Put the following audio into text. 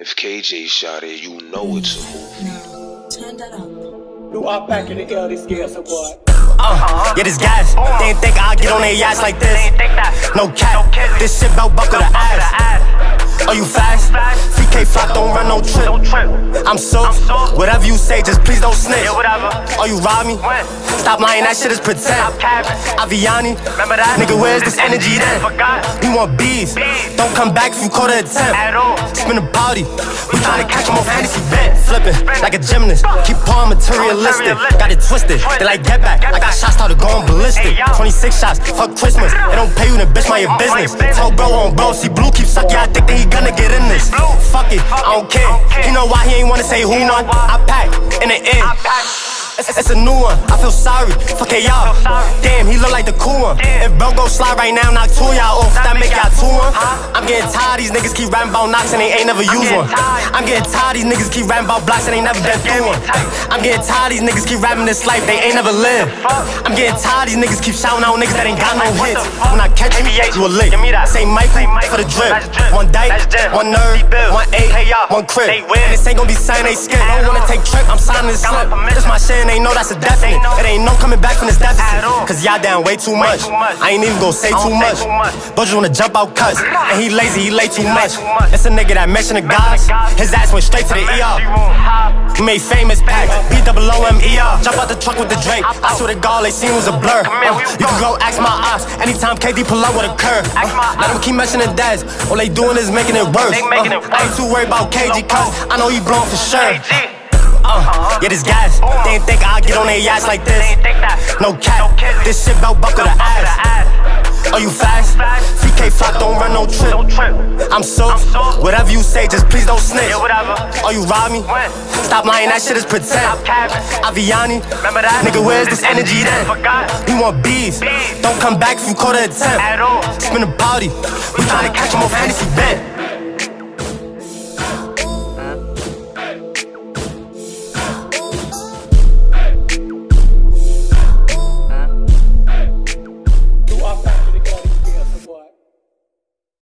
If KJ shot it, you know it's a movie. Now, turn that up. Do I back in the air, this scared some boy. Uh, yeah, this gas. They ain't think I'd get on their yachts like this. No cap. This shit bout buckle the ass. Are you fast? CK flock don't run no trip. I'm so. Whatever you say, just please don't snitch. Are you rob me? Stop lying, that shit is pretend. Aviani, Remember that? nigga, where's this energy then? We want bees. Don't come back if you caught an attempt. Spin a party. We tryna catch 'em on fantasy bet. Flipping like a gymnast. Keep palm materialistic. Got it twisted. They like get back. I got shots started going ballistic. 26 shots. Fuck Christmas. They don't pay you, then bitch, my business. Tell bro on bro. See blue keep sucking. I think that he gonna get in this. Fuck it. I don't care. You know why he ain't wanna say who won? I pack in the end. It's, it's a new one. I feel sorry. Fuck it, y'all. Damn, he look like the cool one. If bro go slide right now, knock two y'all off. That make y'all two one. I'm getting tired. These niggas keep rapping about knocks and they ain't never used one. I'm getting tired. These niggas keep rapping about blocks and they never been through one. I'm getting tired. These niggas keep rapping this life they ain't never lived. I'm getting tired. These niggas keep shouting out niggas that ain't got no hits. When I catch you, you a lick. Say Michael for the drip. One dice, one nerve, one eight, one crib. And this ain't gonna be saying they skip. Don't wanna take trip. I'm signing this slip. This my shit and they know that's a death definite. It ain't no coming back from this deficit. Cause y'all down way too much. I ain't even gonna say too much. But you wanna jump out cuts. And he lazy, he lay too much. It's a nigga that mentioned the gods. His ass went straight to the ER. He made famous packs. B double O M E R. Jump out the truck with the Drake. I swear to God, they seen was a blur. Uh, you can go ask my ops. Anytime KD pull up with a curve. Uh, let them keep mentioning dads. All they doing is making it worse. Uh, I ain't too worried about KG cuz I know he blowing for sure. Uh, yeah, this gas. They ain't think I'd get on their yachts like this. No cap. This shit bout buckle the ass. Are you fast? CK flock don't run no trip. I'm so. Whatever you say, just please don't snitch. Are you rob me? Stop lying, that shit is pretend. Aviani, Remember that? nigga, where's this energy then? We want bees. Don't come back if you caught an attempt. Spin a party. We tryna catch 'em on fantasy bet.